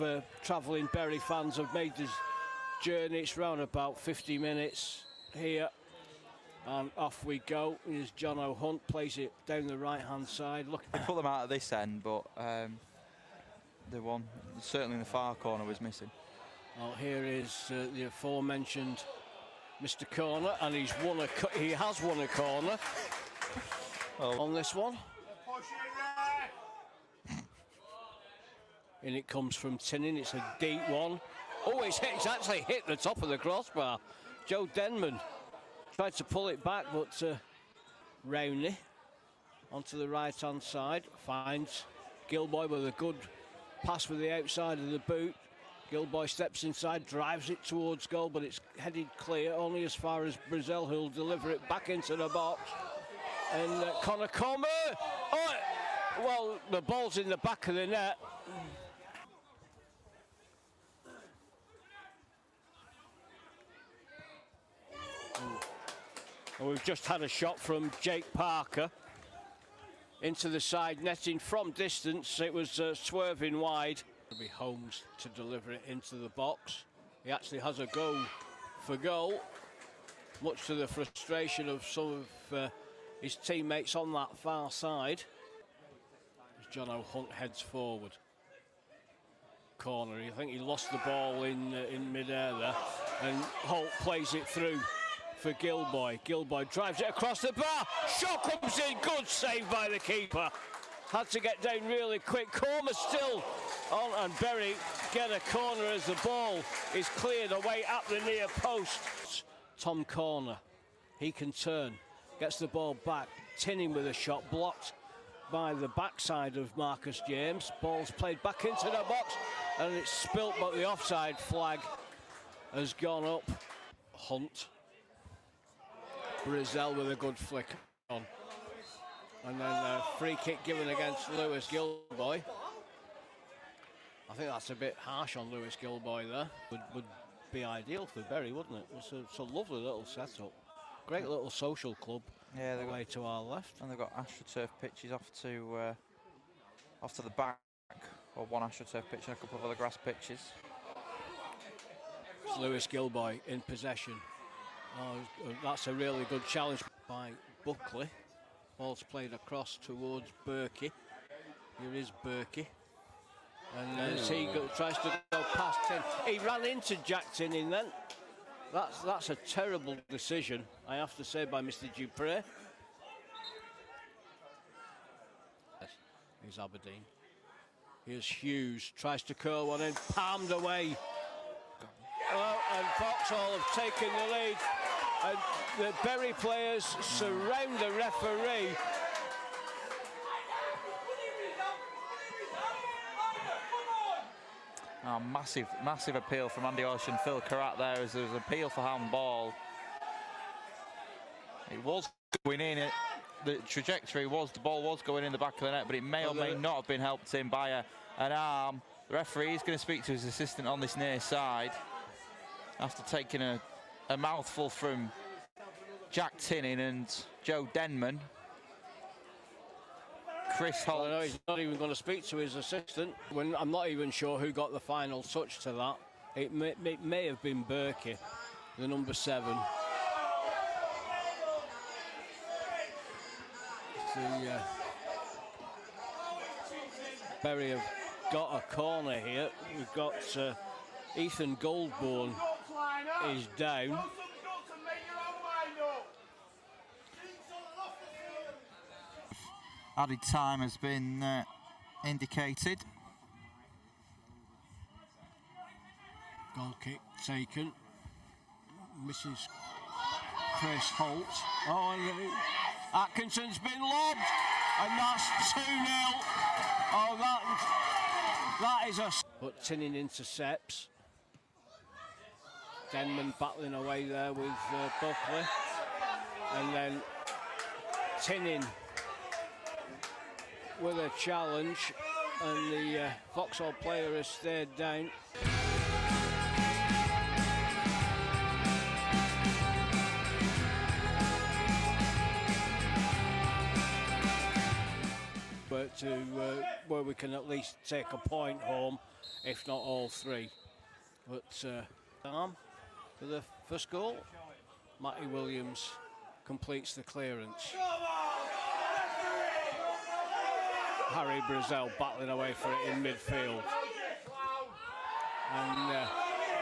uh, travelling Bury fans have made this journey. It's round about 50 minutes here. And off we go. Here's Jono Hunt, plays it down the right hand side. Look, They put them out at this end, but um, the one certainly in the far corner was missing. well, here is uh, the aforementioned Mr. Corner, and he's won a co- he has won a corner Well, on this one. And it comes from Tinning. It's a deep one. Oh, it's, it's actually hit the top of the crossbar. Joe Denman tried to pull it back, but uh, Rowney onto the right hand side finds Gilboy with a good pass with the outside of the boot. Gilboy steps inside, drives it towards goal, but it's headed clear only as far as Brazel, who'll deliver it back into the box. And uh, Connor Comer, oh, well, the ball's in the back of the net. We've just had a shot from Jake Parker into the side netting from distance. It was uh, swerving wide. It'll be Holmes to deliver it into the box. He actually has a go for goal, much to the frustration of some of uh, his teammates on that far side. As Jono Hunt heads forward. Corner. I think he lost the ball in uh, in midair there, and Holt plays it through for Gilboy. Gilboy drives it across the bar. Shot comes in. Good save by the keeper. Had to get down really quick. Cormer still on, and Bury get a corner as the ball is cleared away at the near post. Tom Corner. He can turn. Gets the ball back. Tinning with a shot blocked by the backside of Marcus James. Ball's played back into the box and it's spilt, but the offside flag has gone up. Hunt. Brazel with a good flick on. And then a free kick given against Lewis Gilboy. I think that's a bit harsh on Lewis Gilboy there. Would, would be ideal for Bury, wouldn't it? It's a, it's a lovely little setup. Great little social club Yeah, got, away to our left. and they've got AstroTurf pitches off to uh, off to the back, or one AstroTurf pitch and a couple of other grass pitches. It's Lewis Gilboy in possession. Oh, uh, that's a really good challenge by Buckley. Ball's played across towards Berkey. Here is Berkey. And as he go, tries to go past him, he ran into Jack Tinning then. That's, that's a terrible decision, I have to say, by Mr. Dupre. Yes, here's Aberdeen. Here's Hughes, tries to curl one in, palmed away. Well, and Vauxhall have taken the lead. And the Bury players surround the referee. Oh, massive, massive appeal from Andy Welsh and Phil Karat there as there was an appeal for handball. It was going in, it, the trajectory was, the ball was going in the back of the net, but it may or may uh, not have been helped in by a, an arm. The referee is going to speak to his assistant on this near side after taking a, a mouthful from Jack Tinning and Joe Denman. Chris Well, I know he's not even going to speak to his assistant. When I'm not even sure who got the final touch to that. It may, it may have been Berkey, the number seven. The uh, Bury have got a corner here. We've got uh, Ethan Goldborn is down. Added time has been uh, indicated. Goal kick taken. Mrs. Chris Holt. Oh, and uh, Atkinson's been lobbed, and that's 2 0. Oh, that, that is a. s- But Tinning intercepts. Denman battling away there with uh, Buckley. And then Tinning with a challenge, and the uh, Vauxhall player has stayed down. But to uh, where we can at least take a point home, if not all three. But uh, arm for the first goal. Matty Williams completes the clearance. Harry Brazel battling away for it in midfield. And, uh,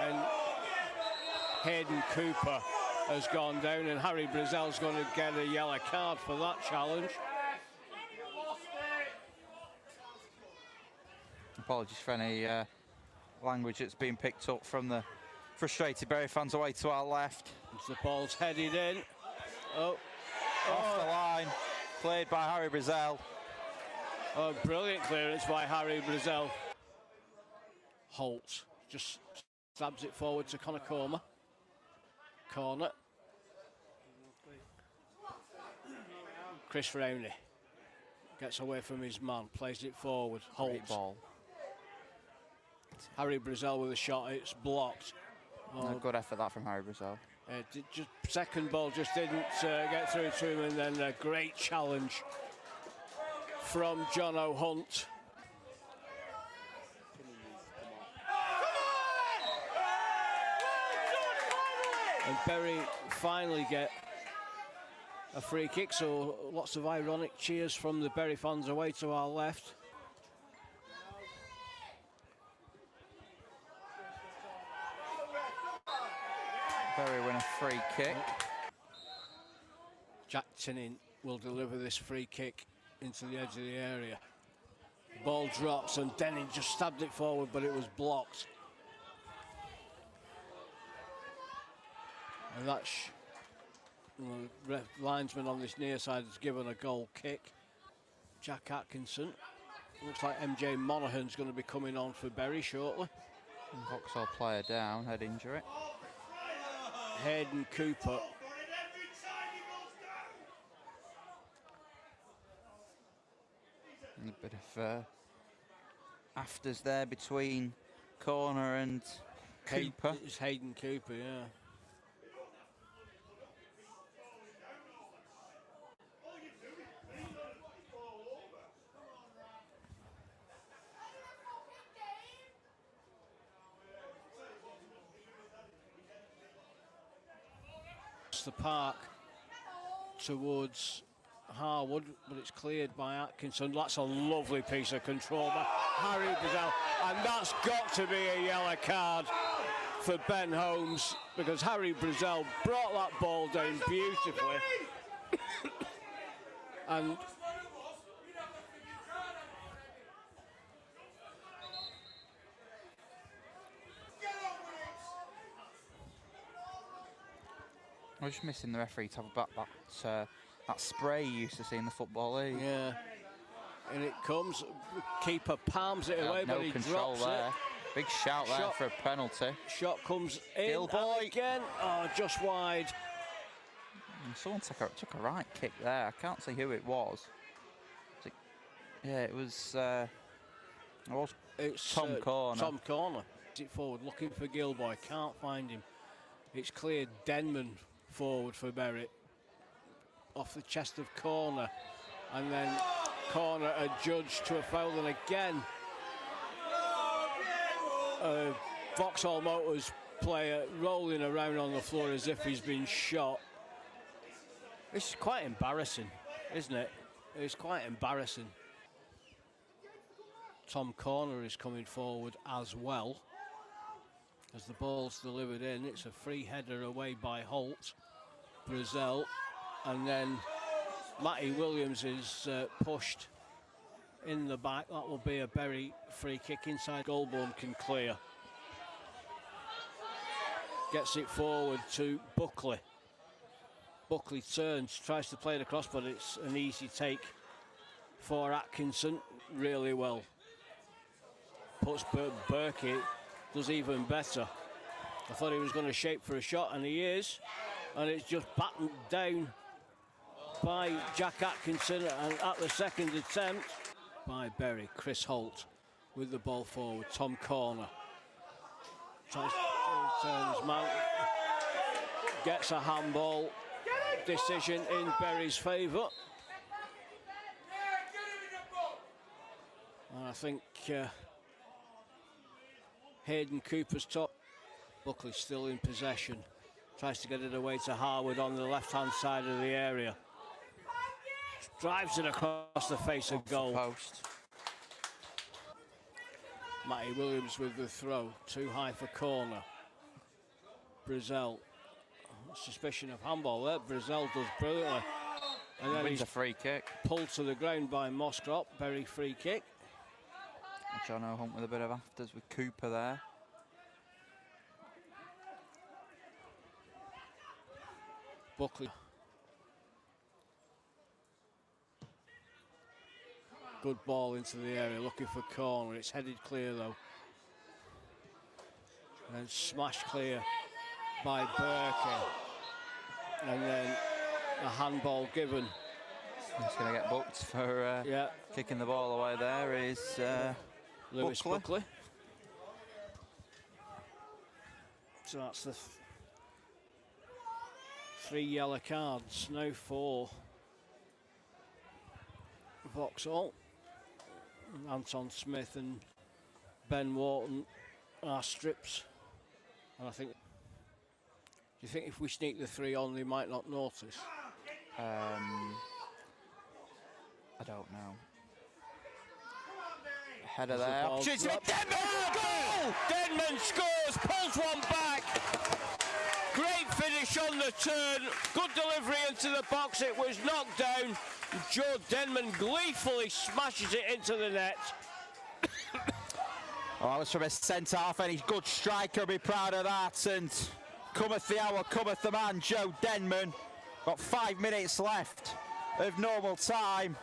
and Hayden Cooper has gone down and Harry Brazel's going to get a yellow card for that challenge. Apologies for any uh, language that's been picked up from the frustrated Bury fans away to our left. As the ball's headed in. Oh, Off the line, played by Harry Brazel. oh brilliant clearance by Harry Brazel. Holt just stabs it forward to Connor Corner. Corner. Chris Rowney gets away from his man, plays it forward. Holt. Ball. Harry Brazel with a shot, it's blocked. Oh, good effort that from Harry Brazel. uh, just second ball just didn't uh, get through to him, and then a great challenge from Jono Hunt. And Bury finally get a free kick, so lots of ironic cheers from the Bury fans away to our left. Bury win a free kick. Jack Tinning will deliver this free kick into the edge of the area. Ball drops and Denning just stabbed it forward, but it was blocked. And that's well, ref, linesman on this near side has given a goal kick. Jack Atkinson. Looks like MJ Monaghan's going to be coming on for Bury shortly. Vauxhall player down, head injury. Hayden Cooper. And a bit of uh, afters there between corner and Hay- Cooper. It's Hayden Cooper, yeah. It's the park towards Harwood, but it's cleared by Atkinson. That's a lovely piece of control by Harry Brazel, and that's got to be a yellow card for Ben Holmes because Harry Brazel brought that ball down beautifully. and I was just missing the referee to have about that uh, that spray you used to see in the football league. yeah, and it comes. Keeper palms it Yeah, away, no but he control drops there. it. Big shout there for a penalty. Shot comes in Gilboy. again. Oh, just wide. And someone took a, took a right kick there. I can't see who it was. Was it- yeah, it was. Uh, it was It's Tom uh, Corner. Tom Corner. It forward, looking for Gilboy. Can't find him. It's cleared Denman forward for Berwick. Off the chest of Corner, and then Corner adjudged to a foul, and again. Uh, Vauxhall Motors player rolling around on the floor as if he's been shot. It's quite embarrassing, isn't it? It's quite embarrassing. Tom Corner is coming forward as well. As the ball's delivered in, it's a free header away by Holt, Brazel, and then Matty Williams is uh, pushed in the back. That will be a very free kick inside. Goulburn can clear. Gets it forward to Buckley. Buckley turns, tries to play it across, but it's an easy take for Atkinson. Really well puts Bur- does even better. I thought he was going to shape for a shot, and he is. And it's just battened down by Jack Atkinson, and at the second attempt by Bury, Chris Holt with the ball forward. Tom Corner tries to turn his man, gets a handball decision in Bury's favour. I think uh, Hayden Cooper's top. Buckley still in possession. Tries to get it away to Harwood on the left-hand side of the area. Drives it across the face of goal. Post. Matty Williams with the throw. Too high for corner. Brazel. Suspicion of handball there. Brazel does brilliantly. And then Wins he's a free kick. pulled to the ground by Moscrop. Very free kick. Jono Hunt with a bit of afters with Cooper there. Buckley. Good ball into the area, looking for corner. It's headed clear though. And then smashed clear by Burke. And then a handball given. He's going to get booked for uh, Yeah, kicking the ball away there is uh, Lewis Buckley. Buckley. So that's the th- three yellow cards, no four. Vauxhall, Anton Smith and Ben Wharton are strips. And I think, do you think if we sneak the three on, they might not notice? Um, I don't know. Header there. Opportunity. dropped. Denman! Goal! Denman scores, pulls one back. Great finish on the turn. Good delivery into the box. It was knocked down. Joe Denman gleefully smashes it into the net. Oh, that was from a centre half, and he's good striker. Be proud of that. And cometh the hour, cometh the man, Joe Denman. Got five minutes left of normal time.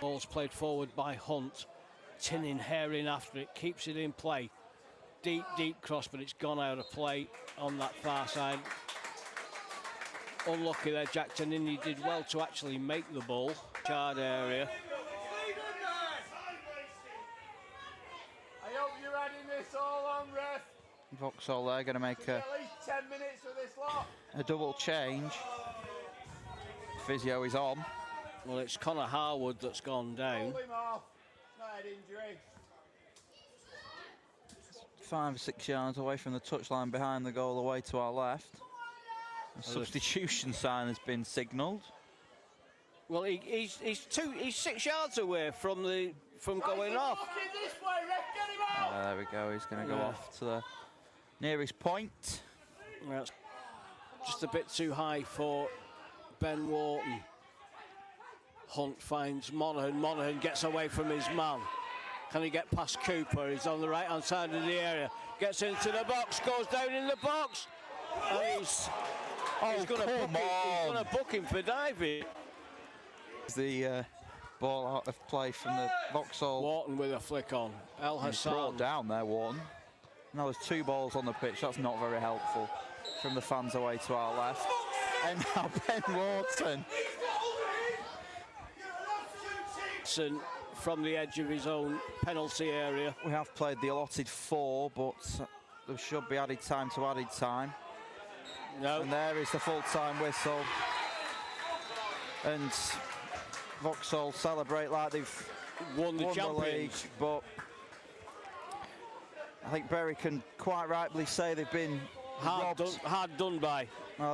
Ball's played forward by Hunt. Tinning Herring after it, keeps it in play. Deep, deep cross, but it's gone out of play on that far side. Unlucky there, Jack Tinning did well to actually make the ball. Chard area. I hope you're adding this all on, ref. Vauxhall there going to make a, At least 10 minutes for this lot. a double change. Physio is on. Well, it's Connor Harwood that's gone down. Pull him off. Not injury. Five or six yards away from the touchline behind the goal away to our left. A substitution sign has been signalled. Well, he, he's he's two he's six yards away from the from going off. Walking way, ref. Get him out. Uh, there we go. He's going to go Yeah. off to the nearest point. That's just a bit too high for Ben Wharton. Hunt finds Monaghan. Monaghan gets away from his man. Can he get past Cooper? He's on the right hand side of the area. Gets into the box, goes down in the box. And he's, Oh, he's going to book, him- he's on. gonna book him for diving. The uh, ball out of play from the Vauxhall. Wharton with a flick on. El Hassan. brought down there, one. Now there's two balls on the pitch. That's not very helpful from the fans away to our left. And now Ben Wharton. Johnson from the edge of his own penalty area. We have played the allotted four, but there should be added time to added time. No, And there is the full-time whistle. And Vauxhall celebrate like they've won the won the league, but I think Bury can quite rightly say they've been Hard done, hard done by. Think